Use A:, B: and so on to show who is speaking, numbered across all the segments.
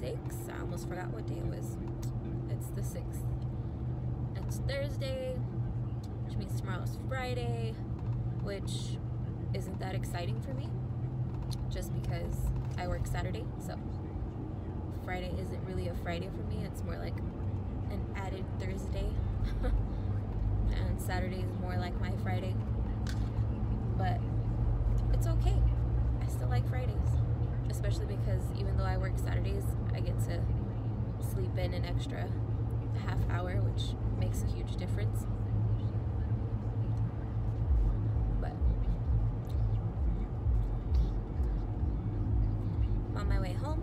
A: 6th. I almost forgot what day it was. It's the 6th. It's Thursday, which means tomorrow's Friday, which isn't that exciting for me just because I work Saturday. So Friday isn't really a Friday for me. It's more like an added Thursday. and Saturday is more like my Friday. But it's okay. I still like Fridays. Especially because even though I work Saturdays, I get to sleep in an extra half hour, which makes a huge difference. But on my way home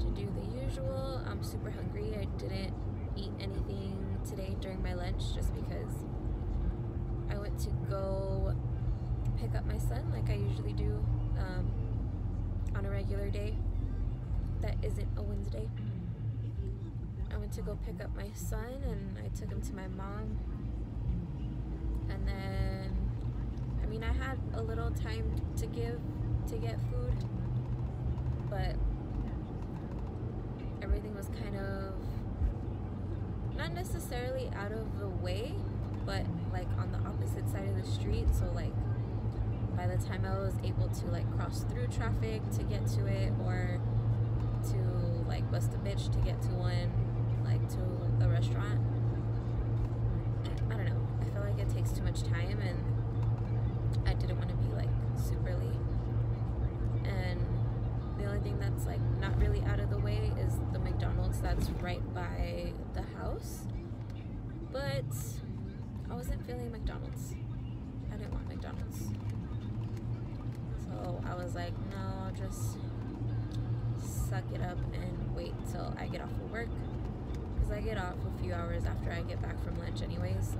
A: to do the usual, I'm super hungry. I didn't eat anything today during my lunch just because I went to go pick up my son like I usually do um, on a regular day that isn't a Wednesday. I went to go pick up my son and I took him to my mom. And then, I mean, I had a little time to give to get food, but everything was kind of not necessarily out of the way, but like on the opposite side of the street. So, like, by the time I was able to like cross through traffic to get to it or to like bust a bitch to get to one like to a restaurant I don't know. I feel like it takes too much time and I didn't want to be like super late. And the only thing that's like not really out of the way is the McDonald's that's right by the house. But I wasn't feeling McDonald's. I didn't want McDonald's so I was like no I'll just suck it up and wait till I get off of work. Because I get off a few hours after I get back from lunch anyway so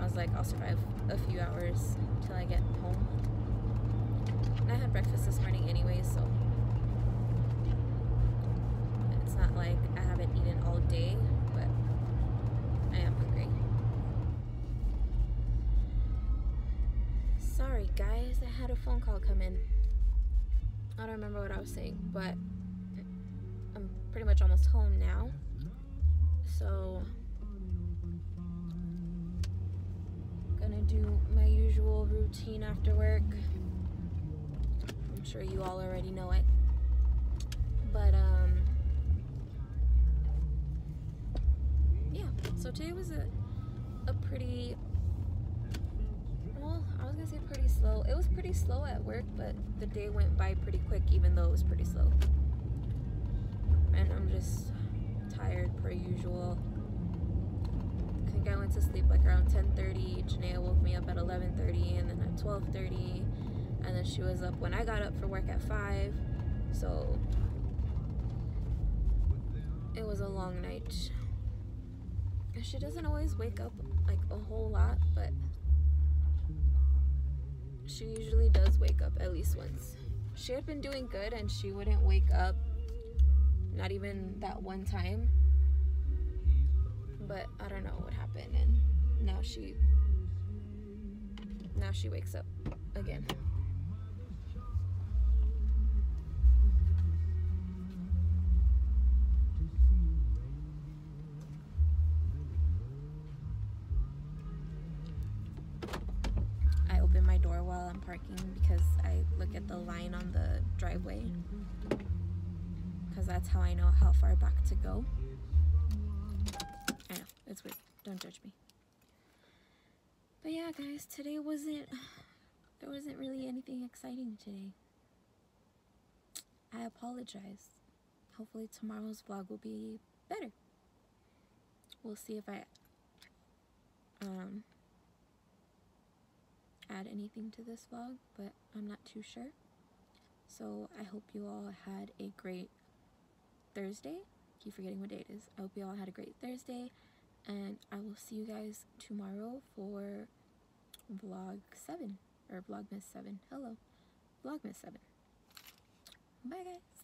A: I was like I'll survive a few hours till I get home. And I had breakfast this morning anyway so it's not like phone call come in I don't remember what I was saying, but I'm pretty much almost home now. So, gonna do my usual routine after work. I'm sure you all already know it. But, um, yeah, so today was a, a pretty well, I was gonna say pretty slow. It was pretty slow at work, but the day went by pretty quick, even though it was pretty slow. And I'm just tired per usual. I think I went to sleep like around 10:30. Janaea woke me up at 11:30, and then at 12:30, and then she was up when I got up for work at five. So it was a long night. She doesn't always wake up like a whole lot, but she usually does wake up at least once. She had been doing good and she wouldn't wake up not even that one time. But I don't know what happened and now she now she wakes up again. Door while I'm parking because I look at the line on the driveway because that's how I know how far back to go. I know, it's weird. Don't judge me. But yeah, guys, today wasn't, there wasn't really anything exciting today. I apologize. Hopefully tomorrow's vlog will be better. We'll see if I, um, add anything to this vlog, but I'm not too sure. So I hope you all had a great Thursday. Keep forgetting what day it is. I hope you all had a great Thursday, and I will see you guys tomorrow for vlog 7 or vlogmas 7. Hello, vlogmas 7. Bye guys.